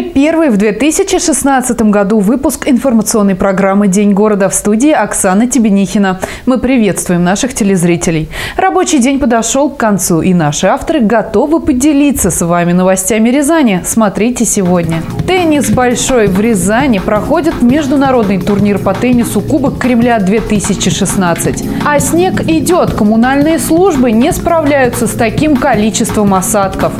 Эфире первый в 2016 году выпуск информационной программы «День города» в студии Оксана Тебенихина. Мы приветствуем наших телезрителей. Рабочий день подошел к концу, и наши авторы готовы поделиться с вами новостями Рязани. Смотрите сегодня. Теннис большой в Рязани проходит международный турнир по теннису Кубок Кремля-2016. А снег идет. Коммунальные службы не справляются с таким количеством осадков.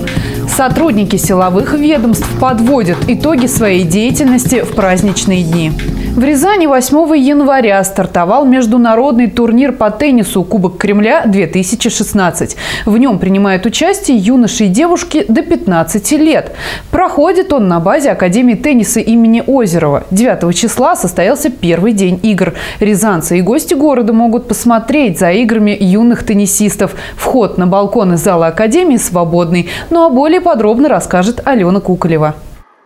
Сотрудники силовых ведомств подводят итоги своей деятельности в праздничные дни. В Рязани 8 января стартовал международный турнир по теннису Кубок Кремля-2016. В нем принимают участие юноши и девушки до 15 лет. Проходит он на базе Академии тенниса имени Озерова. 9 числа состоялся первый день игр. Рязанцы и гости города могут посмотреть за играми юных теннисистов. Вход на балконы зала Академии свободный. Ну а более подробно расскажет Алена Куколева.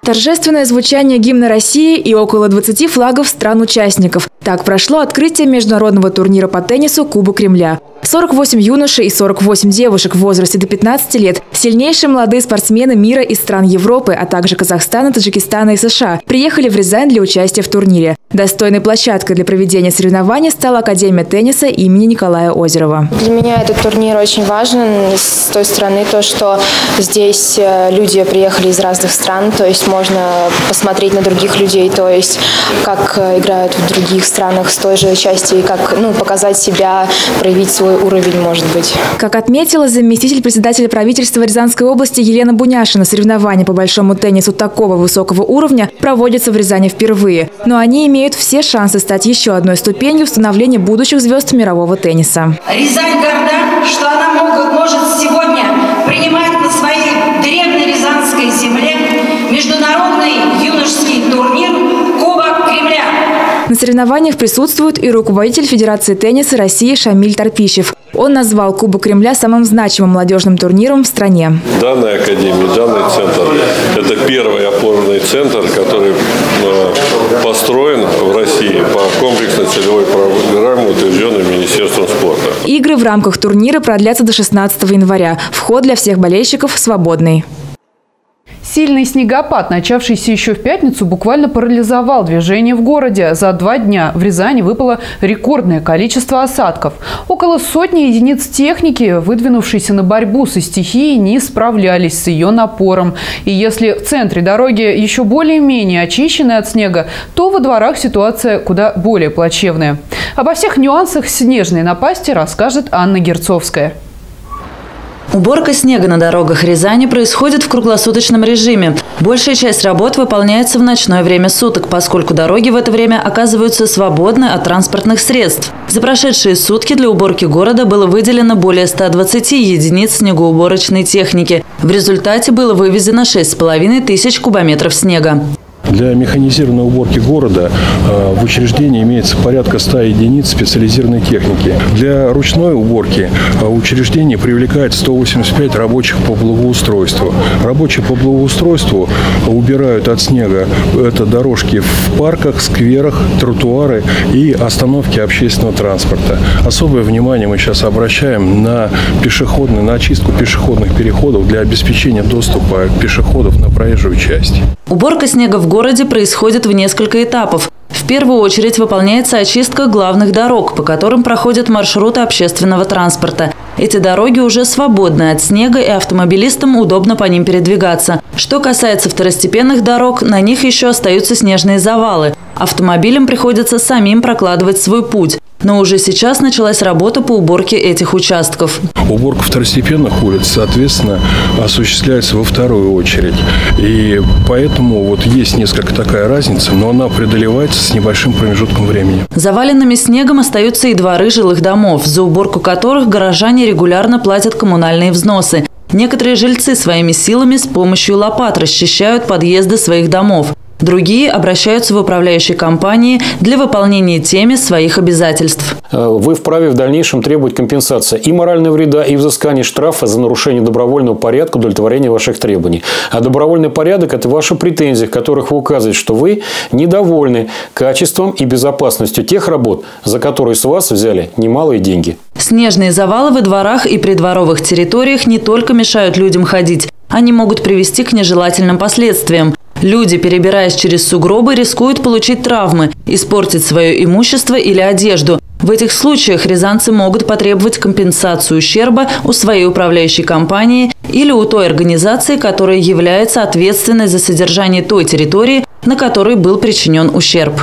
Торжественное звучание гимна России и около 20 флагов стран-участников. Так прошло открытие международного турнира по теннису Кубок Кремля. 48 юношей и 48 девушек в возрасте до 15 лет – сильнейшие молодые спортсмены мира из стран Европы, а также Казахстана, Таджикистана и США – приехали в Рязань для участия в турнире. Достойной площадкой для проведения соревнований стала Академия тенниса имени Николая Озерова. Для меня этот турнир очень важен с той стороны, то, что здесь э, люди приехали из разных стран, то есть можно посмотреть на других людей, то есть как э, играют в других странах с той же части, как ну, показать себя, проявить свой уровень, может быть. Как отметила заместитель председателя правительства Рязанской области Елена Буняшина, соревнования по большому теннису такого высокого уровня проводятся в Рязани впервые. Но они имеют все шансы стать еще одной ступенью становления будущих звезд мирового тенниса. Рязань горда, что она может, может сегодня принимать на своей древней рязанской земле международный На соревнованиях присутствует и руководитель Федерации тенниса России Шамиль Тарпищев. Он назвал Кубок Кремля самым значимым молодежным турниром в стране. Данная академия, данный центр – это первый опорный центр, который э, построен в России по комплексной целевой программе, утвержденной Министерством спорта. Игры в рамках турнира продлятся до 16 января. Вход для всех болельщиков свободный. Сильный снегопад, начавшийся еще в пятницу, буквально парализовал движение в городе. За два дня в Рязани выпало рекордное количество осадков. Около сотни единиц техники, выдвинувшейся на борьбу со стихией, не справлялись с ее напором. И если в центре дороги еще более-менее очищены от снега, то во дворах ситуация куда более плачевная. Обо всех нюансах снежной напасти расскажет Анна Герцовская. Уборка снега на дорогах Рязани происходит в круглосуточном режиме. Большая часть работ выполняется в ночное время суток, поскольку дороги в это время оказываются свободны от транспортных средств. За прошедшие сутки для уборки города было выделено более 120 единиц снегоуборочной техники. В результате было вывезено 6,5 тысяч кубометров снега. Для механизированной уборки города э, в учреждении имеется порядка 100 единиц специализированной техники. Для ручной уборки э, учреждение привлекает 185 рабочих по благоустройству. Рабочие по благоустройству убирают от снега это дорожки в парках, скверах, тротуары и остановки общественного транспорта. Особое внимание мы сейчас обращаем на пешеходную, на очистку пешеходных переходов для обеспечения доступа пешеходов на проезжую часть. Уборка снега в городе происходит в несколько этапов. В первую очередь выполняется очистка главных дорог, по которым проходят маршруты общественного транспорта. Эти дороги уже свободны от снега, и автомобилистам удобно по ним передвигаться. Что касается второстепенных дорог, на них еще остаются снежные завалы. Автомобилям приходится самим прокладывать свой путь. Но уже сейчас началась работа по уборке этих участков. Уборка второстепенных улиц, соответственно, осуществляется во вторую очередь. И поэтому вот есть несколько такая разница, но она преодолевается с небольшим промежутком времени. Заваленными снегом остаются и дворы жилых домов, за уборку которых горожане регулярно платят коммунальные взносы. Некоторые жильцы своими силами с помощью лопат расчищают подъезды своих домов. Другие обращаются в управляющие компании для выполнения теми своих обязательств. Э, вы вправе в дальнейшем требовать компенсации и морального вреда, и взыскания штрафа за нарушение добровольного порядка удовлетворения ваших требований. А добровольный порядок – это ваши претензии, в которых вы указываете, что вы недовольны качеством и безопасностью тех работ, за которые с вас взяли немалые деньги. Снежные завалы во дворах и придворовых территориях не только мешают людям ходить, они могут привести к нежелательным последствиям. Люди, перебираясь через сугробы, рискуют получить травмы, испортить свое имущество или одежду. В этих случаях рязанцы могут потребовать компенсацию ущерба у своей управляющей компании или у той организации, которая является ответственной за содержание той территории, на которой был причинен ущерб.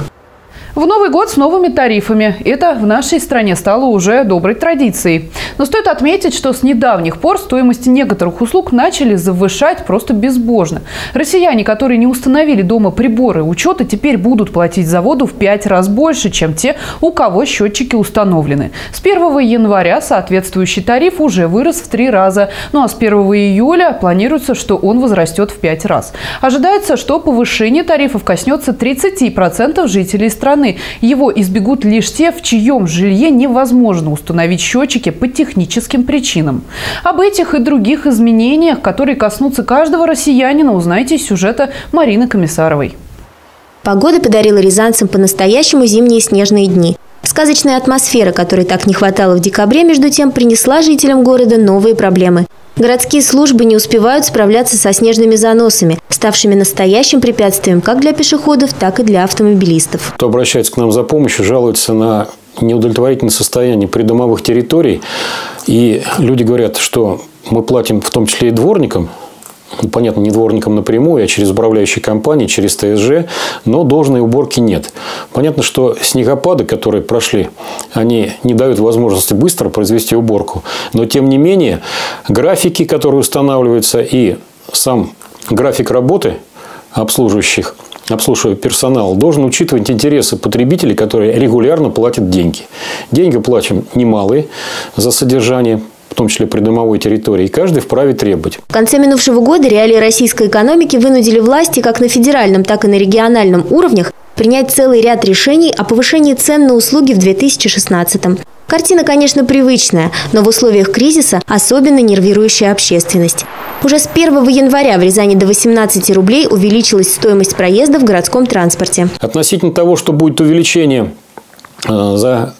В Новый год с новыми тарифами. Это в нашей стране стало уже доброй традицией. Но стоит отметить, что с недавних пор стоимости некоторых услуг начали завышать просто безбожно. Россияне, которые не установили дома приборы учета, теперь будут платить за воду в пять раз больше, чем те, у кого счетчики установлены. С 1 января соответствующий тариф уже вырос в три раза. Ну а с 1 июля планируется, что он возрастет в пять раз. Ожидается, что повышение тарифов коснется 30% жителей страны страны. Его избегут лишь те, в чьем жилье невозможно установить счетчики по техническим причинам. Об этих и других изменениях, которые коснутся каждого россиянина, узнаете из сюжета Марины Комиссаровой. Погода подарила рязанцам по-настоящему зимние снежные дни. Сказочная атмосфера, которой так не хватало в декабре, между тем принесла жителям города новые проблемы. Городские службы не успевают справляться со снежными заносами, ставшими настоящим препятствием как для пешеходов, так и для автомобилистов. Кто обращается к нам за помощью, жалуется на неудовлетворительное состояние придомовых территорий. И люди говорят, что мы платим в том числе и дворникам, ну, понятно, не дворником напрямую, а через управляющие компании, через ТСЖ, но должной уборки нет. Понятно, что снегопады, которые прошли, они не дают возможности быстро произвести уборку, но тем не менее графики, которые устанавливаются, и сам график работы обслуживающих обслуживая персонал, должен учитывать интересы потребителей, которые регулярно платят деньги. Деньги платим немалые за содержание в том числе придомовой территории, и каждый вправе требовать. В конце минувшего года реалии российской экономики вынудили власти как на федеральном, так и на региональном уровнях принять целый ряд решений о повышении цен на услуги в 2016 -м. Картина, конечно, привычная, но в условиях кризиса особенно нервирующая общественность. Уже с 1 января в Рязани до 18 рублей увеличилась стоимость проезда в городском транспорте. Относительно того, что будет увеличение э, за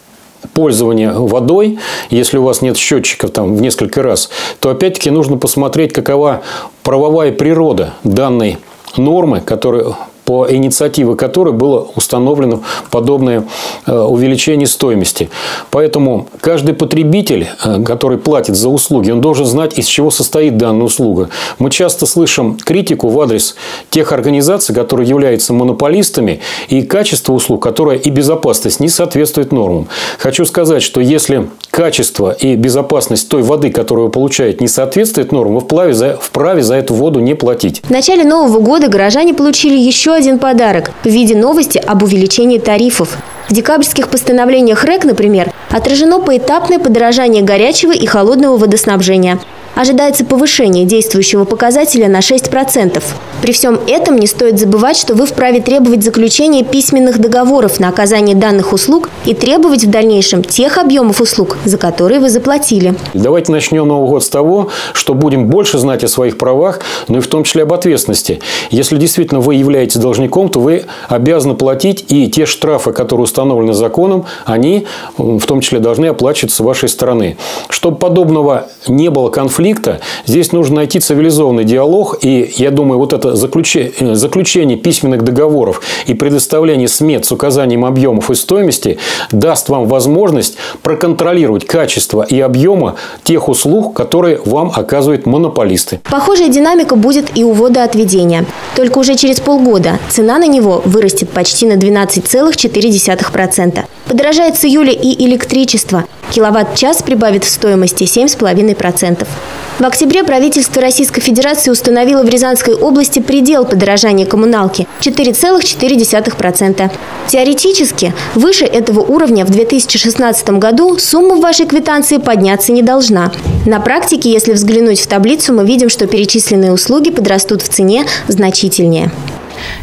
пользование водой, если у вас нет счетчиков там в несколько раз, то опять-таки нужно посмотреть, какова правовая природа данной нормы, которая по инициативе которой было установлено подобное э, увеличение стоимости. Поэтому каждый потребитель, э, который платит за услуги, он должен знать, из чего состоит данная услуга. Мы часто слышим критику в адрес тех организаций, которые являются монополистами, и качество услуг, которое и безопасность не соответствует нормам. Хочу сказать, что если качество и безопасность той воды, которую вы получаете, не соответствует нормам, вы вправе за, вправе за эту воду не платить. В начале Нового года горожане получили еще один подарок в виде новости об увеличении тарифов. В декабрьских постановлениях РЭК, например, отражено поэтапное подорожание горячего и холодного водоснабжения – Ожидается повышение действующего показателя на 6%. При всем этом не стоит забывать, что вы вправе требовать заключения письменных договоров на оказание данных услуг и требовать в дальнейшем тех объемов услуг, за которые вы заплатили. Давайте начнем Новый год с того, что будем больше знать о своих правах, но и в том числе об ответственности. Если действительно вы являетесь должником, то вы обязаны платить, и те штрафы, которые установлены законом, они в том числе должны оплачиваться с вашей стороны. Чтобы подобного не было конфликта, конфликта, здесь нужно найти цивилизованный диалог. И я думаю, вот это заключение, э, заключение письменных договоров и предоставление смет с указанием объемов и стоимости даст вам возможность проконтролировать качество и объема тех услуг, которые вам оказывают монополисты. Похожая динамика будет и у водоотведения. Только уже через полгода цена на него вырастет почти на 12,4%. Подорожает с июля и электричество. Киловатт-час прибавит в стоимости 7,5%. В октябре правительство Российской Федерации установило в Рязанской области предел подорожания коммуналки – 4,4%. Теоретически, выше этого уровня в 2016 году сумма в вашей квитанции подняться не должна. На практике, если взглянуть в таблицу, мы видим, что перечисленные услуги подрастут в цене значительнее.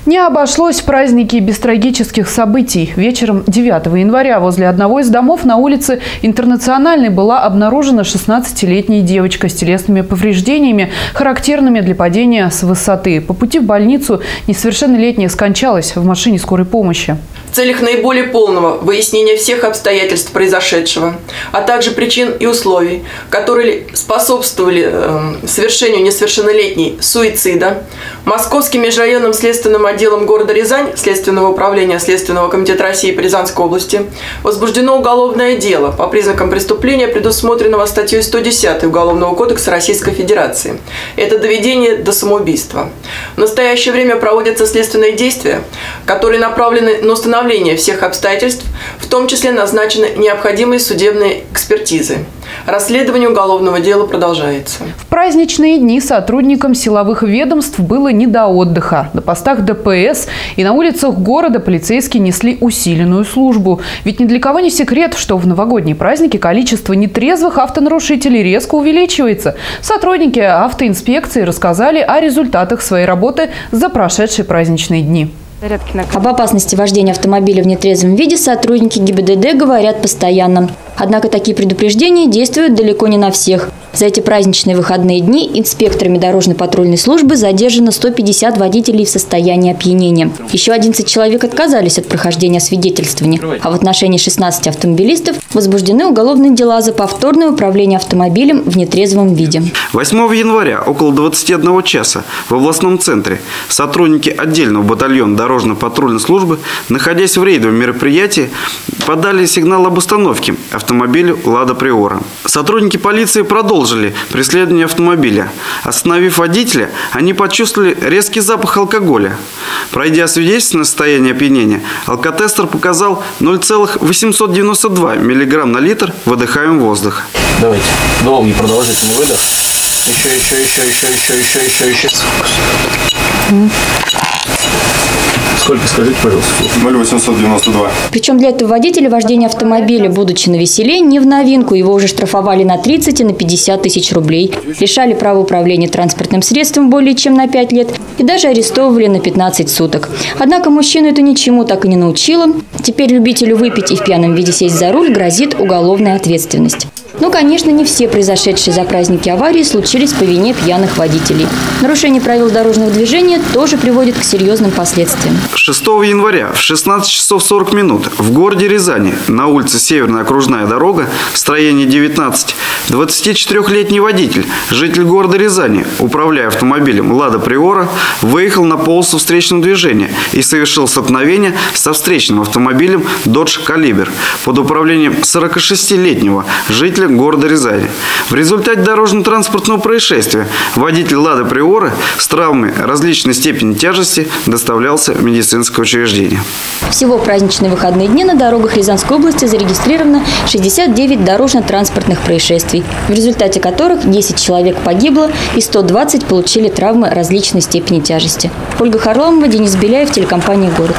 Не обошлось в празднике без трагических событий. Вечером 9 января возле одного из домов на улице Интернациональной была обнаружена 16-летняя девочка с телесными повреждениями, характерными для падения с высоты. По пути в больницу несовершеннолетняя скончалась в машине скорой помощи. В целях наиболее полного выяснения всех обстоятельств произошедшего, а также причин и условий, которые способствовали э, совершению несовершеннолетней суицида, Московским межрайонным следственным отделом города Рязань Следственного управления Следственного комитета России по Рязанской области возбуждено уголовное дело по признакам преступления, предусмотренного статьей 110 Уголовного кодекса Российской Федерации. Это доведение до самоубийства. В настоящее время проводятся следственные действия, которые направлены на установление всех обстоятельств, в том числе назначены необходимые судебные экспертизы. Расследование уголовного дела продолжается. В праздничные дни сотрудникам силовых ведомств было не до отдыха. На постах ДПС и на улицах города полицейские несли усиленную службу. Ведь ни для кого не секрет, что в новогодние праздники количество нетрезвых автонарушителей резко увеличивается. Сотрудники автоинспекции рассказали о результатах своей работы за прошедшие праздничные дни. Об опасности вождения автомобиля в нетрезвом виде сотрудники ГИБДД говорят постоянно. Однако такие предупреждения действуют далеко не на всех. За эти праздничные выходные дни инспекторами дорожно-патрульной службы задержано 150 водителей в состоянии опьянения. Еще 11 человек отказались от прохождения свидетельствования, а в отношении 16 автомобилистов возбуждены уголовные дела за повторное управление автомобилем в нетрезвом виде. 8 января около 21 часа в областном центре сотрудники отдельного батальона дорожно-патрульной службы, находясь в рейдовом мероприятии, подали сигнал об установке автомобиля «Лада Приора». Сотрудники полиции продолжили преследование автомобиля. Остановив водителя, они почувствовали резкий запах алкоголя. Пройдя свидетельственное состояние опьянения, алкотестер показал 0,892 мг на литр выдыхаемого воздуха. Давайте. Долгий продолжительный выдох. Еще, еще, еще, еще, еще, еще, еще, еще. Сколько, скажите, пожалуйста? 0,892. Причем для этого водителя вождение автомобиля, будучи на веселе, не в новинку. Его уже штрафовали на 30 и на 50 тысяч рублей. Лишали права управления транспортным средством более чем на 5 лет и даже арестовывали на 15 суток. Однако мужчину это ничему так и не научило. Теперь любителю выпить и в пьяном виде сесть за руль грозит уголовная ответственность. Но, конечно, не все произошедшие за праздники аварии случились по вине пьяных водителей. Нарушение правил дорожного движения тоже приводит к серьезным последствиям. 6 января в 16 часов 40 минут в городе Рязани на улице Северная окружная дорога, строение 19, 24-летний водитель, житель города Рязани, управляя автомобилем «Лада Приора», выехал на полосу встречного движения и совершил столкновение со встречным автомобилем «Додж Калибер» под управлением 46-летнего жителя города Рязани. В результате дорожно-транспортного происшествия водитель «Лада Приора» с травмой различной степени тяжести доставлялся в медицинское учреждение. Всего праздничные выходные дни на дорогах Рязанской области зарегистрировано 69 дорожно-транспортных происшествий, в результате которых 10 человек погибло и 120 получили травмы различной степени тяжести. Ольга Харламова, Денис Беляев, телекомпания «Город».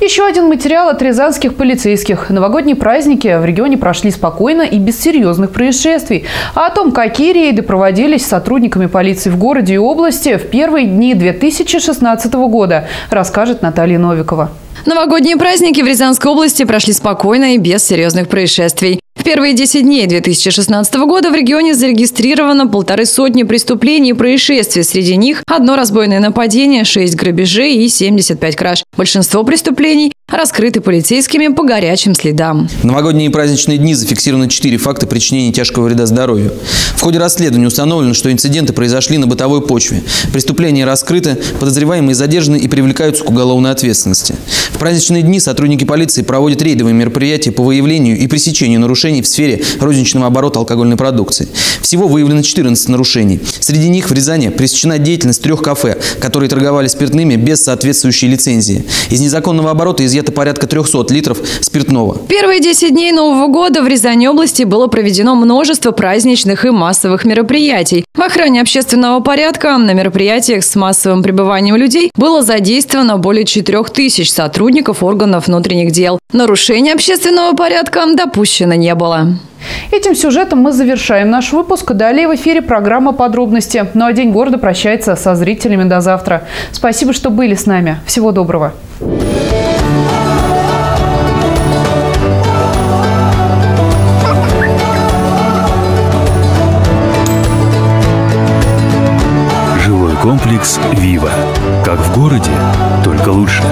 Еще один материал от рязанских полицейских. Новогодние праздники в регионе прошли спокойно и без серьезных происшествий. А о том, какие рейды проводились сотрудниками полиции в городе и области в первые дни 2016 года, расскажет Наталья Новикова. Новогодние праздники в Рязанской области прошли спокойно и без серьезных происшествий. Первые 10 дней 2016 года в регионе зарегистрировано полторы сотни преступлений и происшествий. Среди них одно разбойное нападение, 6 грабежей и 75 краж. Большинство преступлений раскрыты полицейскими по горячим следам. В новогодние праздничные дни зафиксировано 4 факта причинения тяжкого вреда здоровью. В ходе расследования установлено, что инциденты произошли на бытовой почве. Преступления раскрыты, подозреваемые задержаны и привлекаются к уголовной ответственности. В праздничные дни сотрудники полиции проводят рейдовые мероприятия по выявлению и пресечению нарушений в сфере розничного оборота алкогольной продукции. Всего выявлено 14 нарушений. Среди них в Рязани пресечена деятельность трех кафе, которые торговали спиртными без соответствующей лицензии. Из незаконного оборота изъято изъято порядка 300 литров спиртного. Первые 10 дней Нового года в Рязани области было проведено множество праздничных и массовых мероприятий. В охране общественного порядка на мероприятиях с массовым пребыванием людей было задействовано более 4 тысяч сотрудников органов внутренних дел. Нарушения общественного порядка допущено не было. Этим сюжетом мы завершаем наш выпуск. Далее в эфире программа «Подробности». Ну а День города прощается со зрителями до завтра. Спасибо, что были с нами. Всего доброго. Комплекс «Вива». Как в городе, только лучше.